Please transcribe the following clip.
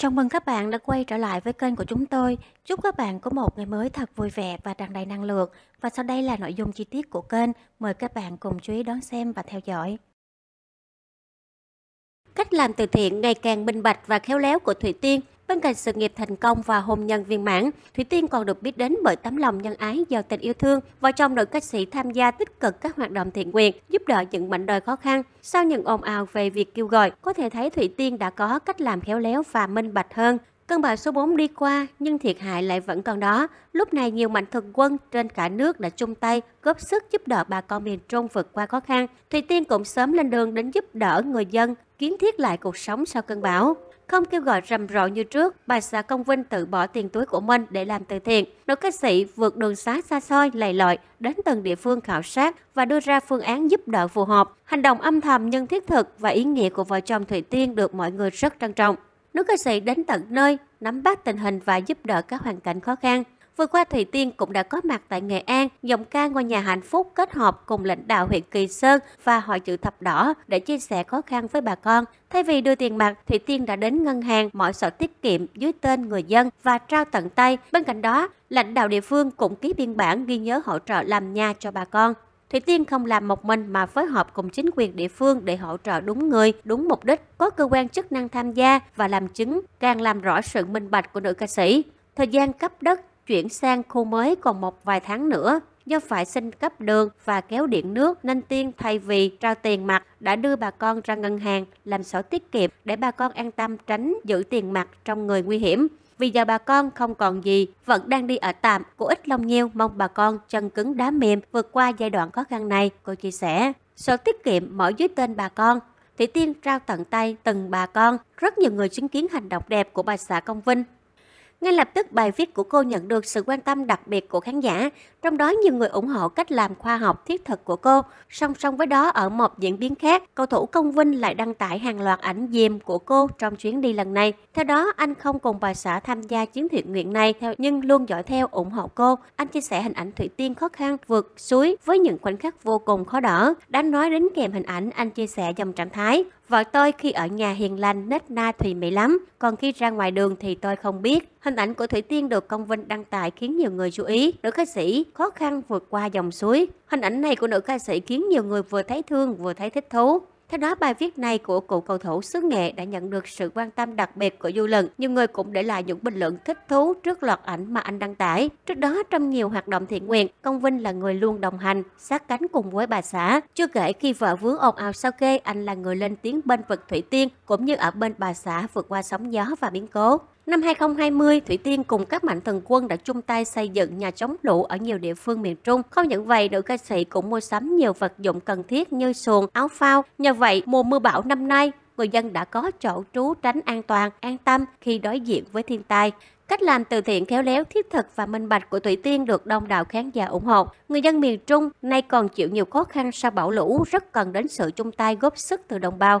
Chào mừng các bạn đã quay trở lại với kênh của chúng tôi. Chúc các bạn có một ngày mới thật vui vẻ và tràn đầy năng lượng. Và sau đây là nội dung chi tiết của kênh. Mời các bạn cùng chú ý đón xem và theo dõi. Cách làm từ thiện ngày càng minh bạch và khéo léo của Thủy Tiên Bên cạnh sự nghiệp thành công và hôn nhân viên mãn, Thủy Tiên còn được biết đến bởi tấm lòng nhân ái giàu tình yêu thương. Vợ chồng nữ ca sĩ tham gia tích cực các hoạt động thiện nguyện, giúp đỡ những mảnh đời khó khăn. Sau những ồn ào về việc kêu gọi, có thể thấy Thủy Tiên đã có cách làm khéo léo và minh bạch hơn. Cơn bão số 4 đi qua nhưng thiệt hại lại vẫn còn đó. Lúc này nhiều mạnh thường quân trên cả nước đã chung tay góp sức giúp đỡ bà con miền Trung vượt qua khó khăn. Thủy Tiên cũng sớm lên đường đến giúp đỡ người dân kiến thiết lại cuộc sống sau cơn bão. Không kêu gọi rầm rộ như trước, bà xã Công Vinh tự bỏ tiền túi của mình để làm từ thiện. Nữ ca sĩ vượt đường xá xa xôi, lầy lội, đến từng địa phương khảo sát và đưa ra phương án giúp đỡ phù hợp. Hành động âm thầm nhưng thiết thực và ý nghĩa của vợ chồng Thủy Tiên được mọi người rất trân trọng. Nữ ca sĩ đến tận nơi, nắm bắt tình hình và giúp đỡ các hoàn cảnh khó khăn. Vừa qua Thủy Tiên cũng đã có mặt tại Nghệ An, giọng ca ngôi nhà hạnh phúc kết hợp cùng lãnh đạo huyện Kỳ Sơn và hội chữ thập đỏ để chia sẻ khó khăn với bà con. Thay vì đưa tiền mặt, Thủy Tiên đã đến ngân hàng mọi sổ tiết kiệm dưới tên người dân và trao tận tay. Bên cạnh đó, lãnh đạo địa phương cũng ký biên bản ghi nhớ hỗ trợ làm nhà cho bà con. Thủy Tiên không làm một mình mà phối hợp cùng chính quyền địa phương để hỗ trợ đúng người, đúng mục đích, có cơ quan chức năng tham gia và làm chứng, càng làm rõ sự minh bạch của nữ ca sĩ. Thời gian cấp đất chuyển sang khu mới còn một vài tháng nữa. Do phải xin cấp đường và kéo điện nước nên Tiên thay vì trao tiền mặt đã đưa bà con ra ngân hàng làm sổ tiết kiệm để bà con an tâm tránh giữ tiền mặt trong người nguy hiểm. Vì giờ bà con không còn gì, vẫn đang đi ở tạm, cô ít lòng nhiêu mong bà con chân cứng đá mềm vượt qua giai đoạn khó khăn này, cô chia sẻ. Sổ tiết kiệm mở dưới tên bà con, Thủy Tiên trao tận tay từng bà con. Rất nhiều người chứng kiến hành động đẹp của bà xã Công Vinh ngay lập tức bài viết của cô nhận được sự quan tâm đặc biệt của khán giả, trong đó nhiều người ủng hộ cách làm khoa học thiết thực của cô. Song song với đó ở một diễn biến khác, cầu thủ Công Vinh lại đăng tải hàng loạt ảnh diêm của cô trong chuyến đi lần này. Theo đó, anh không cùng bà xã tham gia chuyến thiện nguyện này nhưng luôn dõi theo ủng hộ cô. Anh chia sẻ hình ảnh Thủy Tiên khó khăn vượt suối với những khoảnh khắc vô cùng khó đỡ. Đáng nói đến kèm hình ảnh anh chia sẻ dòng trạng thái Vợ tôi khi ở nhà hiền lành, nết na thùy mị lắm, còn khi ra ngoài đường thì tôi không biết. Hình ảnh của Thủy Tiên được công vinh đăng tải khiến nhiều người chú ý. Nữ ca sĩ khó khăn vượt qua dòng suối. Hình ảnh này của nữ ca sĩ khiến nhiều người vừa thấy thương vừa thấy thích thú. Theo đó, bài viết này của cựu cầu thủ xứ nghệ đã nhận được sự quan tâm đặc biệt của dư luận. Nhiều người cũng để lại những bình luận thích thú trước loạt ảnh mà anh đăng tải. Trước đó, trong nhiều hoạt động thiện nguyện, Công Vinh là người luôn đồng hành, sát cánh cùng với bà xã. Chưa kể khi vợ vướng ồn ào sao kê, anh là người lên tiếng bên vực Thủy Tiên, cũng như ở bên bà xã vượt qua sóng gió và biến cố. Năm 2020, Thủy Tiên cùng các mạnh thường quân đã chung tay xây dựng nhà chống lũ ở nhiều địa phương miền Trung. Không những vậy, nữ ca sĩ cũng mua sắm nhiều vật dụng cần thiết như xuồng, áo phao. Nhờ vậy, mùa mưa bão năm nay, người dân đã có chỗ trú tránh an toàn, an tâm khi đối diện với thiên tai. Cách làm từ thiện khéo léo, thiết thực và minh bạch của Thủy Tiên được đông đảo khán giả ủng hộ. Người dân miền Trung nay còn chịu nhiều khó khăn sau bão lũ, rất cần đến sự chung tay góp sức từ đồng bào.